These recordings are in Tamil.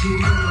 to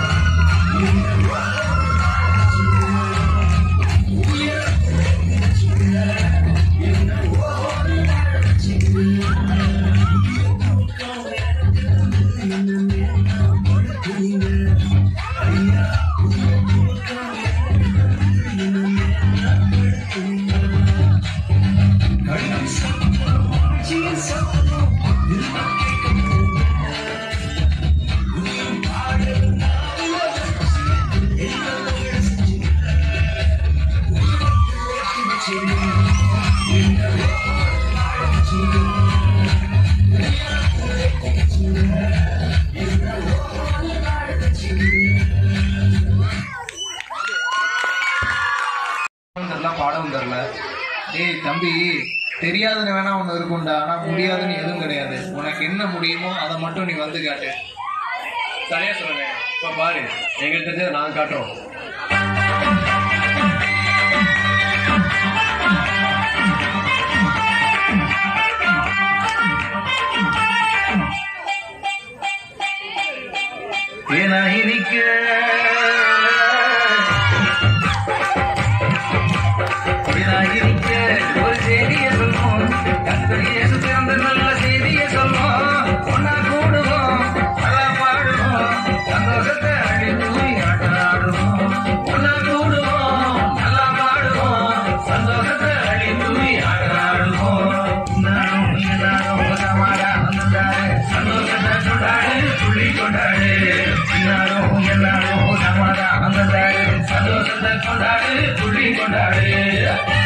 முடியுமோ அதை மட்டும் நீ வந்து காட்டு. சரியா சொல்லுங்க இப்போ பாரு எங்களுக்கு தெரிஞ்சதை நாங்கள் காட்டுறோம். ஏன்னா இருக்க? கொண்டாடு துள்ளி கொண்டாடு.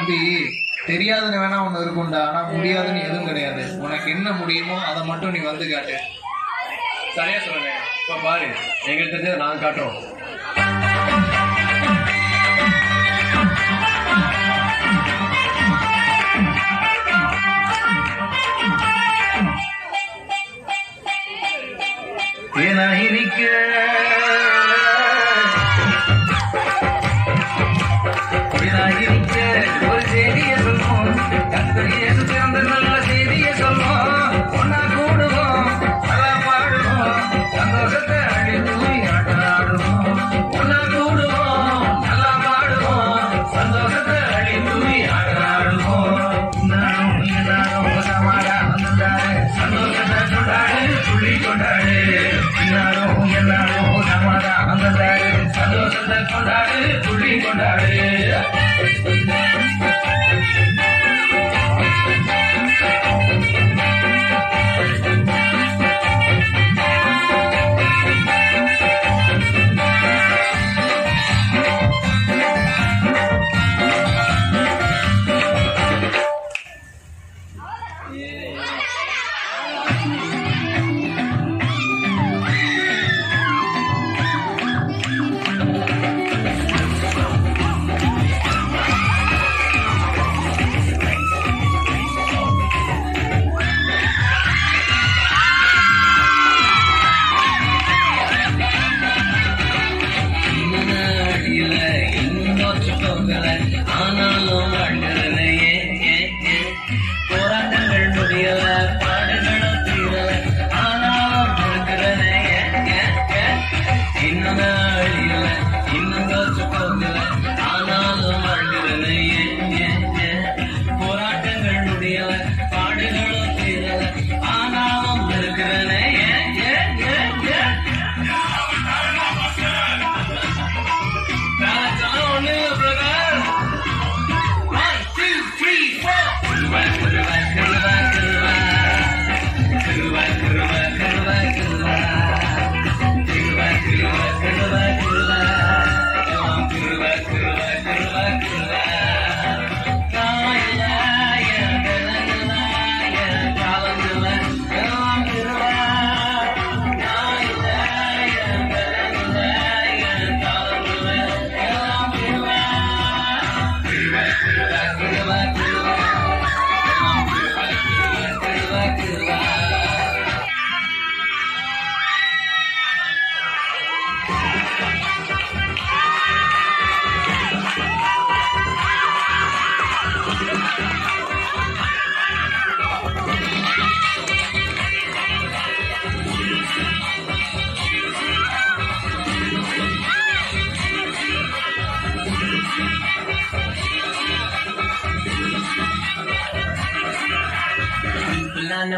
தம்பி தெரியாதுன்னு வேணா ஒண்ணு இருக்கும்டா. ஆனா முடியாதுன்னு எதுவும் கிடையாது. உனக்கு என்ன முடியுமோ அதை மட்டும் நீ வந்து காட்டு. சரியா சொல்லுங்க இப்ப பாரு. எங்கிட்ட தெரிஞ்சதை காட்டுறோம். ஏன்னா இருக்க இயேசு பிறந்த நல்ல செய்தியை சொல்வோம். ஒன்னா கூடுவோம் நல்லா பாடுவோம். சந்தோஷத்தை ஒன்னா கூடுவோம் நல்லா பாடுவோம். சந்தோஷத்தை நானும் வந்தாரு சந்தோஷத்தை கொண்டாடு துள்ளி கொண்டாடு. எல்லாரும் வந்தாரு சந்தோஷத்தை கொண்டாடு துள்ளி கொண்டாடு.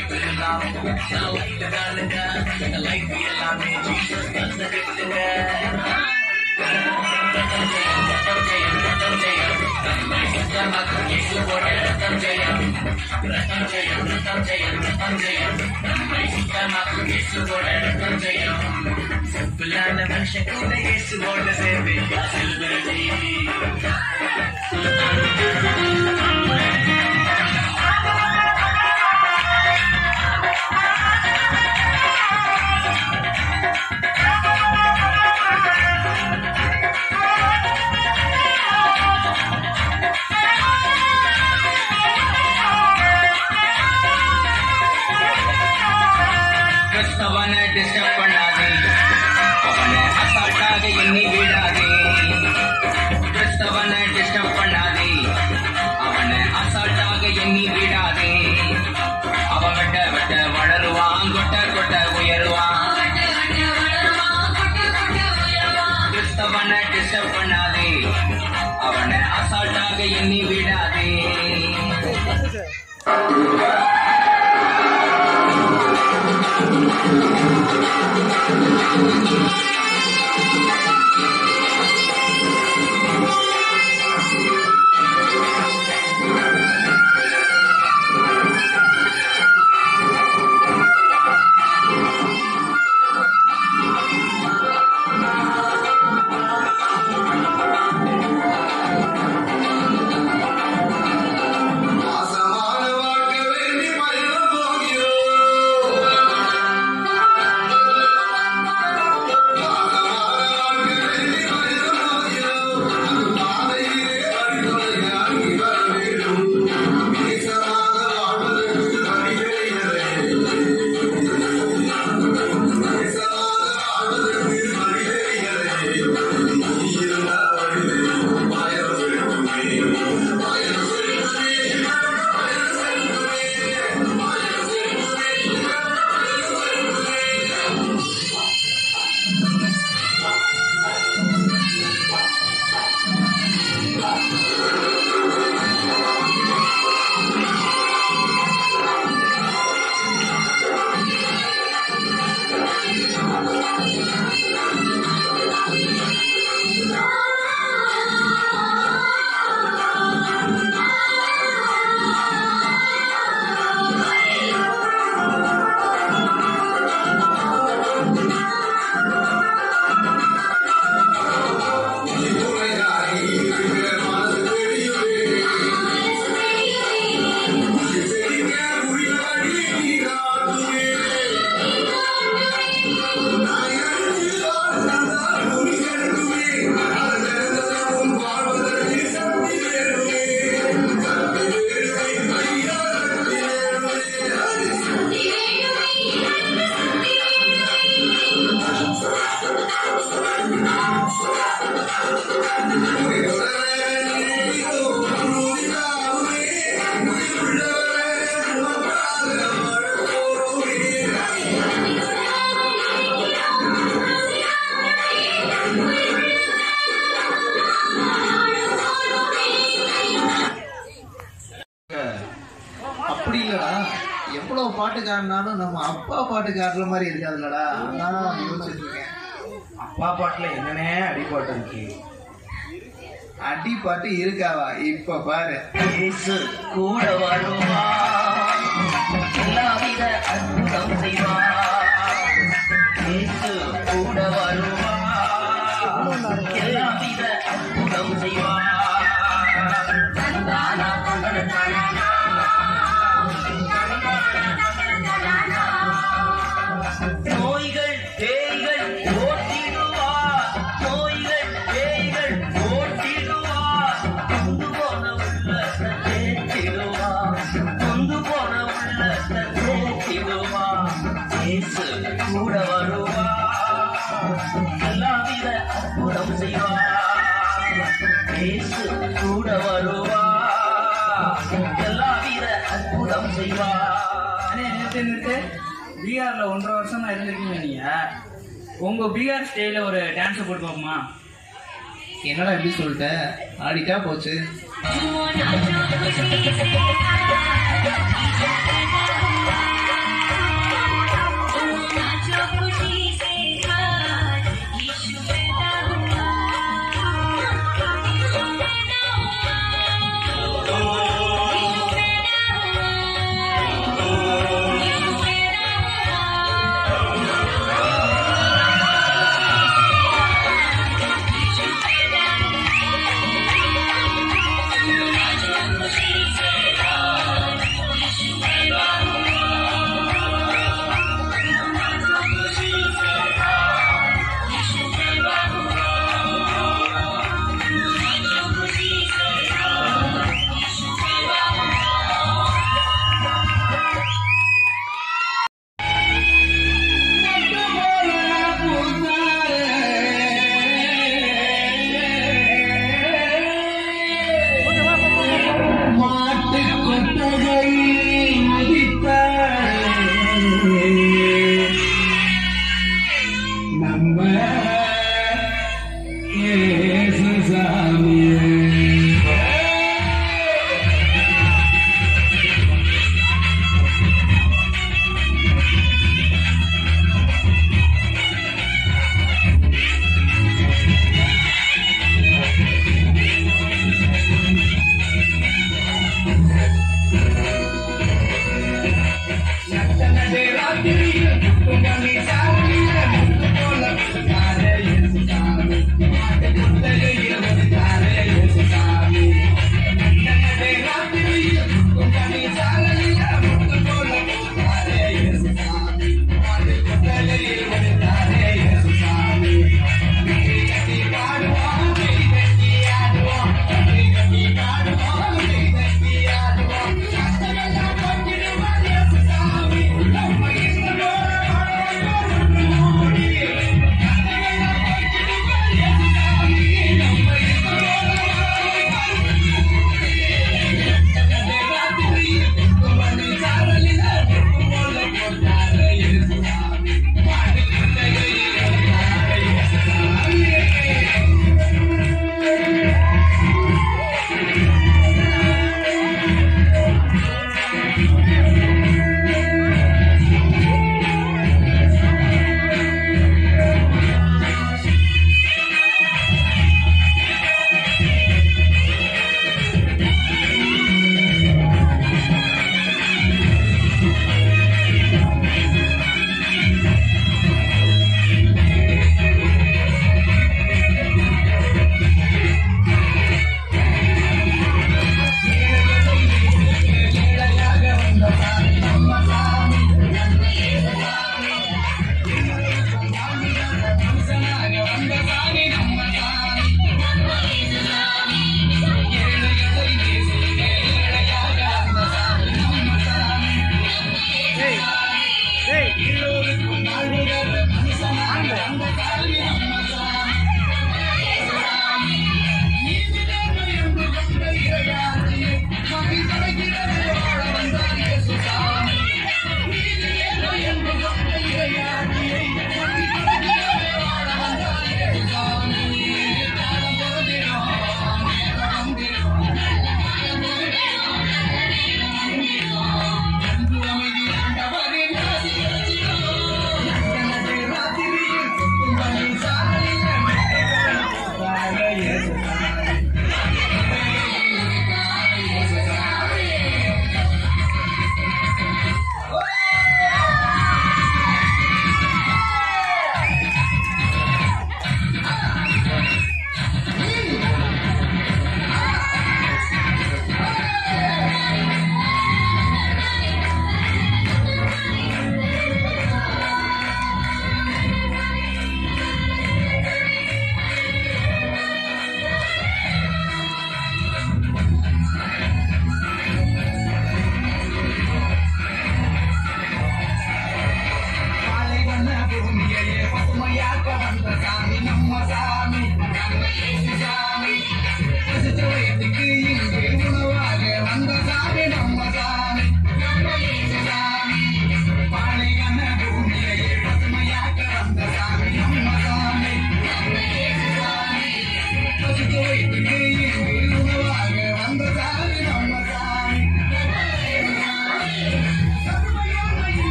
like the alarm. I like the da da da. I like the alarm. And Jesus does the da da da. Thank you. this happen. தெரியாதுலடா. அதான் யோசிச்சுட்டு அப்பா பாட்டுல என்னன்னே அடிப்பாட்டு இருக்கு. அடிப்பாட்டு இருக்காவா? இப்ப பாரு. கூட வருவா. சேர்ந்துட்டு பீகாரில் ஒன்றரை வருஷமாக இருந்திருக்கீங்க நீங்கள் உங்கள் பிஆர் ஸ்டேயில் ஒரு டான்ஸை போட்டு பார்ப்போமா? என்னடா எப்படி சொல்லிட்ட? ஆடிட்டா போச்சு.